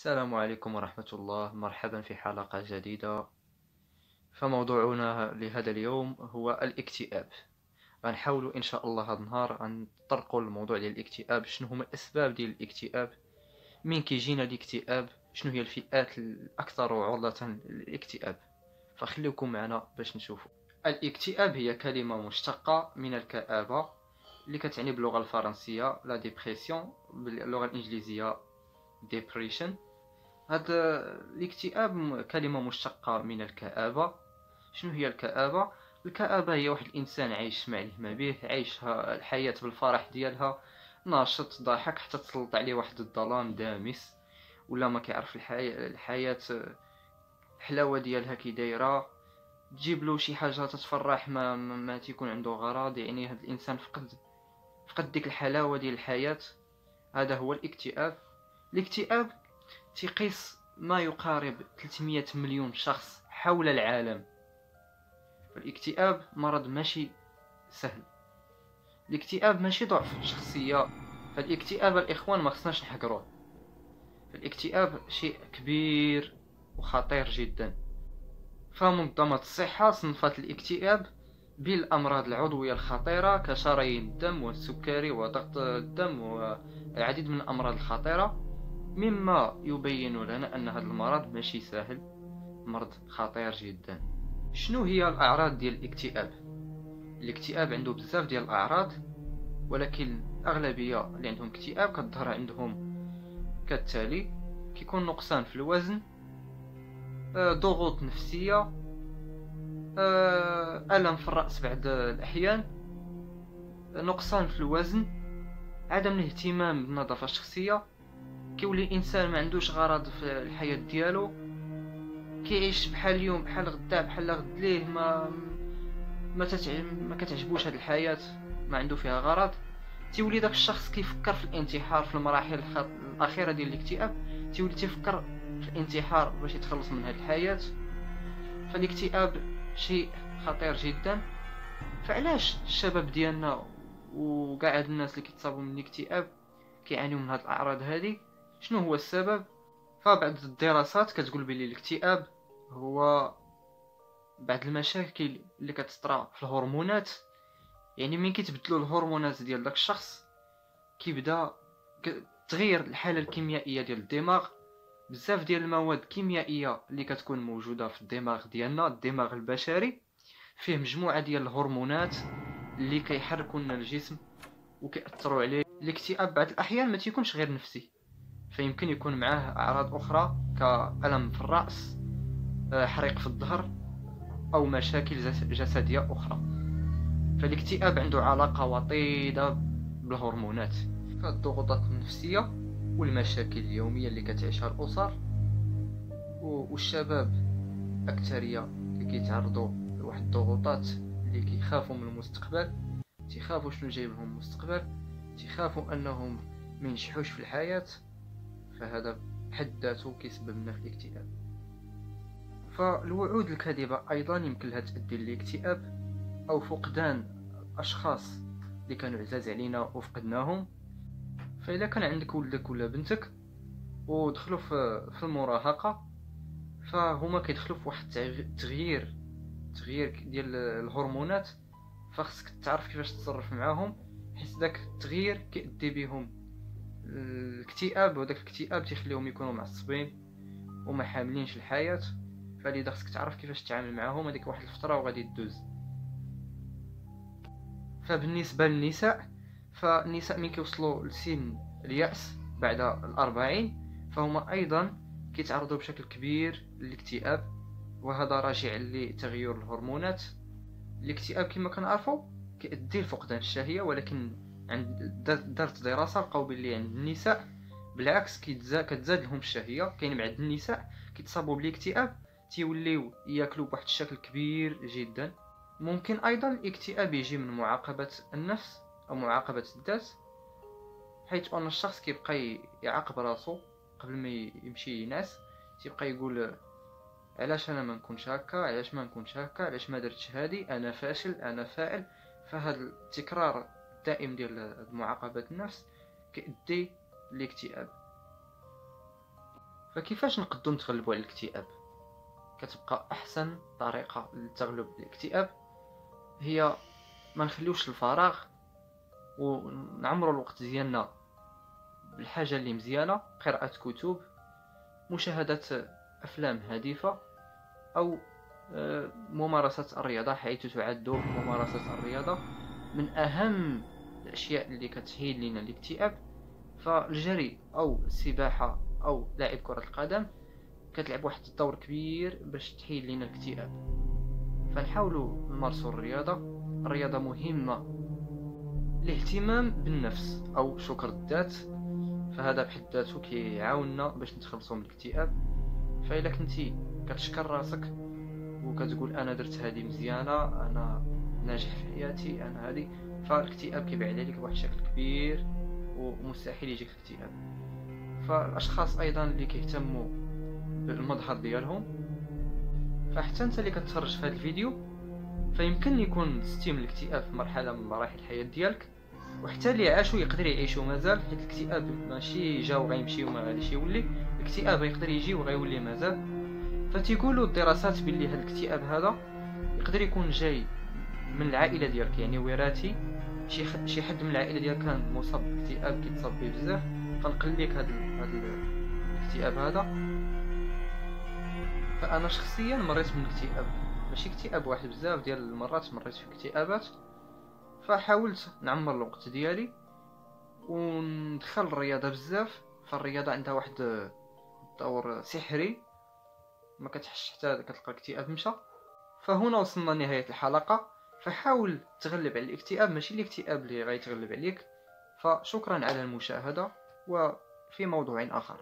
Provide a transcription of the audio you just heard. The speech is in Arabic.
السلام عليكم ورحمة الله. مرحبا في حلقة جديدة. فموضوعنا لهذا اليوم هو الاكتئاب. غنحاولوا إن شاء الله هذا النهار غنطرقوا الموضوع ديال الاكتئاب. شنو هما الأسباب ديال الاكتئاب؟ من كيجينا الاكتئاب؟ شنو هي الفئات الأكثر عرضة للاكتئاب؟ فخليكم معنا باش نشوفوا. الاكتئاب هي كلمة مشتقة من الكآبة اللي كتعني باللغة الفرنسية لا ديبرسيون باللغة الإنجليزية depression. هذا الاكتئاب كلمة مشتقة من الكآبة. شنو هي الكآبة؟ الكآبة هي واحد الإنسان عايش مع ما به عايش الحياة بالفرح ديالها. ناشط ضاحك حتى تسلط عليه واحد الظلام دامس. ولا ما كيعرف الحياة الحياة الحلاوة ديالها كي دايرة. تجيب له شي حاجة تتفرح ما, ما تيكون عنده غرض يعني هذا الإنسان فقد فقد ديك الحلاوة ديال الحياة. هذا هو الاكتئاب. الاكتئاب تقيس ما يقارب 300 مليون شخص حول العالم. فالاكتئاب مرض ماشي سهل. الاكتئاب ماشي ضعف شخصية فالاكتئاب الإخوان ما خصناش نحقروه. فالاكتئاب شيء كبير وخطير جدا. فمنظمة الصحة صنفت الاكتئاب بالأمراض العضوية الخطيرة كشرايين الدم والسكري وضغط الدم والعديد من الأمراض الخطيرة. مما يبين لنا أن هذا المرض ماشي سهل مرض خطير جدا. شنو هي الأعراض ديال الاكتئاب؟ الاكتئاب عنده بزاف ديال الأعراض ولكن الأغلبية اللي عندهم اكتئاب كتظهر عندهم كالتالي كيكون نقصان في الوزن آه، ضغوط نفسية آه، ألم في الرأس بعض الأحيان نقصان في الوزن عدم الاهتمام بالنظافة الشخصية كيولي الانسان ما عندوش غرض في الحياة ديالو كيعيش بحال اليوم بحال غدا بحال غد ليه ما ما. ما كتعجبوش هاد الحياة ما عنده فيها غرض تيولي داك الشخص كيفكر في الانتحار في المراحل. الأخيرة ديال الاكتئاب تيولي تيفكر في الانتحار باش يتخلص من هاد الحياة فالاكتئاب شيء خطير جدا فعلاش الشباب ديالنا وكاع الناس اللي كيتصابوا من الاكتئاب كيعانيو من هاد الأعراض هذه شنو هو السبب؟ فبعض الدراسات كتقول بلي الاكتئاب هو بعض المشاكل اللي كتطرا في الهرمونات. يعني من كيتبدلوا الهرمونات ديال داك الشخص كيبدا تغير الحالة الكيميائية ديال الدماغ. بزاف ديال المواد الكيميائيه اللي كتكون موجودة في الدماغ ديالنا الدماغ البشري فيه مجموعة ديال الهرمونات اللي كيحركوا لنا الجسم وكيأثروا عليه. الاكتئاب بعض الأحيان ما تيكونش غير نفسي. فيمكن يكون معاه أعراض أخرى كألم في الرأس آه، حريق في الظهر أو مشاكل جسدية أخرى. فالاكتئاب عنده علاقة وطيدة بالهرمونات. فالضغوطات النفسية والمشاكل اليومية اللي كتعيشها الأسر. والشباب أكثرية اللي كيتعرضوا لواحد الضغوطات اللي كيخافوا من المستقبل تيخافوا شنو جايب لهم المستقبل تيخافوا أنهم ما ينجحوش في الحياة. فهذا بحد ذاته كيسبب لنا في الاكتئاب. فالوعود الكاذبة أيضا يمكن لها تؤدي للاكتئاب أو فقدان الأشخاص اللي كانوا عزاز علينا وفقدناهم. فإذا كان عندك ولدك ولا بنتك ودخلوا في المراهقة فهما كيدخلوا في واحد التغيير تغيير ديال الهرمونات فخصك تعرف كيفاش تتصرف معاهم حيت داك التغيير كيؤدي بهم الاكتئاب وداك الاكتئاب تيخليهم يكونوا معصبين وما حاملينش الحياة. فلذا خصك تعرف كيفاش تتعامل معاهم هذيك واحد الفترة وغادي تدوز. فبالنسبة للنساء فالنساء من كيوصلوا لسن اليأس بعد الأربعين فهما أيضا كيتعرضوا بشكل كبير للاكتئاب. وهذا راجع لتغير الهرمونات. الاكتئاب كما كنعرفوا كيؤدي لفقدان الشهية ولكن عند دارت دراسة لقاو بلي عند النساء بالعكس كتزاد لهم الشهية. كاين بعض النساء كيتصابوا بالاكتئاب. تيوليو ياكلوا بواحد الشكل كبير جدا. ممكن أيضا الاكتئاب يجي من معاقبة النفس أو معاقبة الذات حيث أن الشخص كيبقى يعاقب راسو قبل ما يمشي ينعس تيبقى يقول علاش أنا ما نكونش هكا؟ علاش ما نكونش هكا؟ علاش ما درتش هادي؟ أنا فاشل أنا فاعل. فهاد التكرار الدائم ديال معاقبة النفس كيؤدي للاكتئاب فكيفاش نقدروا نتغلبوا على الاكتئاب؟ كتبقى أحسن طريقة للتغلب على الاكتئاب هي ما نخليوش الفراغ ونعمروا الوقت ديالنا بالحاجة اللي مزيانة قراءة كتب مشاهدة أفلام هادفة أو آه، ممارسة الرياضة حيث تعد ممارسة الرياضة. من أهم الأشياء اللي كتحيد لنا الاكتئاب فالجري أو السباحة أو لعب كرة القدم كتلعب واحد الدور كبير باش تحيد لنا الاكتئاب. فنحاولوا نمارسوا الرياضة. الرياضة مهمة الاهتمام بالنفس أو شكر الذات. فهذا بحد ذاته كيعاوننا باش نتخلصوا من الاكتئاب. فإلا كنتي كتشكر راسك وكتقول أنا درت هذه مزيانة أنا ناجح في حياتي أنا هذه فالاكتئاب كيبعد عليك بواحد الشكل كبير. ومستحيل يجيك اكتئاب فالأشخاص أيضا اللي كيهتموا بالمظهر ديالهم فحتى أنت اللي كتفرج في هذا الفيديو فيمكن يكون ستيم الاكتئاب في مرحلة من مراحل الحياة ديالك وحتى اللي عاشوا يقدر يعيشوا مازال حيت الاكتئاب ماشي جا وغيمشي وما غاديش يولي الاكتئاب يقدر يجي وغيولي مازال. فتيقولوا الدراسات باللي هذا الاكتئاب هذا يقدر يكون جاي من العائلة ديالك يعني وراثي شي خ... شي حد من العائلة ديالك كان مصاب باكتئاب كيتصاب به بزاف. فنقل لك هذا هذا الاكتئاب هذا. فأنا شخصيا مريت من الاكتئاب ماشي اكتئاب واحد بزاف ديال المرات مريت في اكتئابات. فحاولت نعمر الوقت ديالي وندخل الرياضة بزاف. فالرياضة عندها واحد دور سحري. ما كتحش حتى كتلقى الاكتئاب مشى. فهنا وصلنا لنهاية الحلقة. فحاول تغلب على الاكتئاب ماشي الاكتئاب اللي غيتغلب عليك. فشكرا على المشاهدة وفي موضوع آخر.